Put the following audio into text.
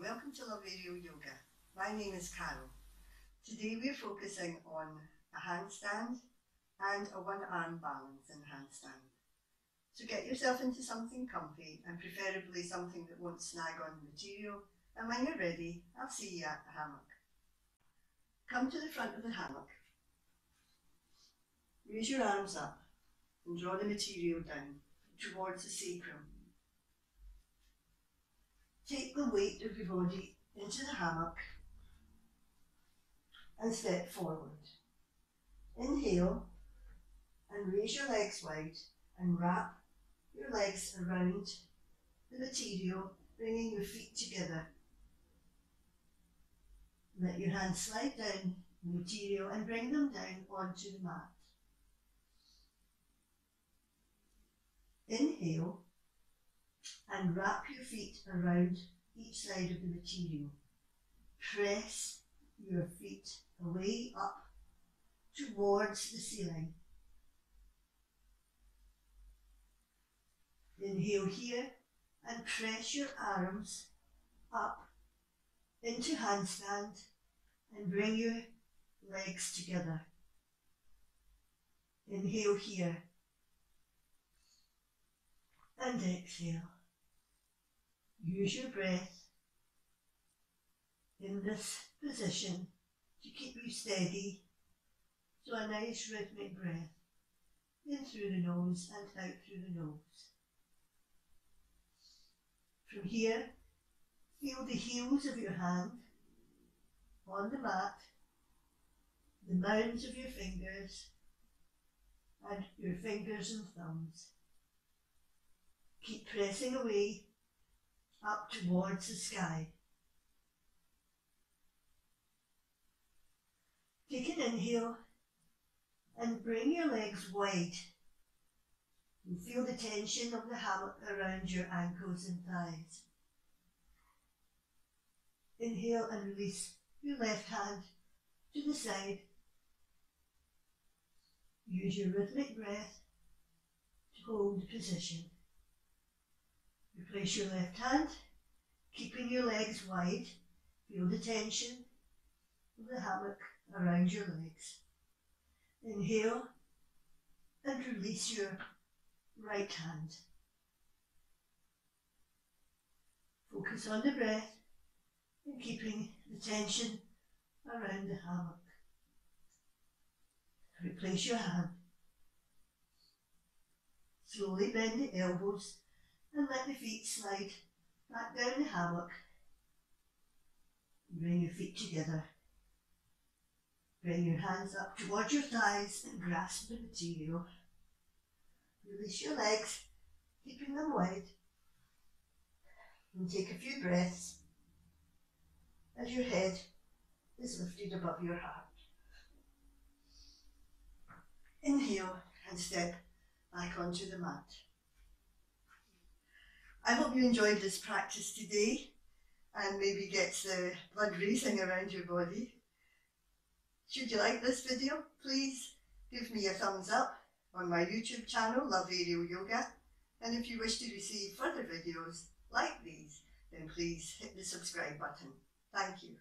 welcome to Love Yoga. My name is Carol. Today we're focusing on a handstand and a one arm balance in handstand. So get yourself into something comfy and preferably something that won't snag on the material and when you're ready I'll see you at the hammock. Come to the front of the hammock. Raise your arms up and draw the material down towards the sacrum Take the weight of your body into the hammock and step forward. Inhale and raise your legs wide and wrap your legs around the material, bringing your feet together. Let your hands slide down the material and bring them down onto the mat. Inhale and wrap your feet around each side of the material. Press your feet away up towards the ceiling. Inhale here and press your arms up into handstand and bring your legs together. Inhale here and exhale. Use your breath in this position to keep you steady. So a nice rhythmic breath in through the nose and out through the nose. From here, feel the heels of your hand on the mat, the mounds of your fingers, and your fingers and thumbs. Keep pressing away up towards the sky. Take an inhale and bring your legs wide. You feel the tension of the hammock around your ankles and thighs. Inhale and release your left hand to the side. Use your rhythmic breath to hold position. Replace your left hand, keeping your legs wide. Feel the tension of the hammock around your legs. Inhale and release your right hand. Focus on the breath and keeping the tension around the hammock. Replace your hand. Slowly bend the elbows and let the feet slide back down the hammock. Bring your feet together. Bring your hands up towards your thighs and grasp the material. Release your legs, keeping them wide. And take a few breaths as your head is lifted above your heart. Inhale and step back onto the mat. I hope you enjoyed this practice today and maybe gets the blood racing around your body. Should you like this video, please give me a thumbs up on my YouTube channel, Love Aerial Yoga. And if you wish to receive further videos like these, then please hit the subscribe button. Thank you.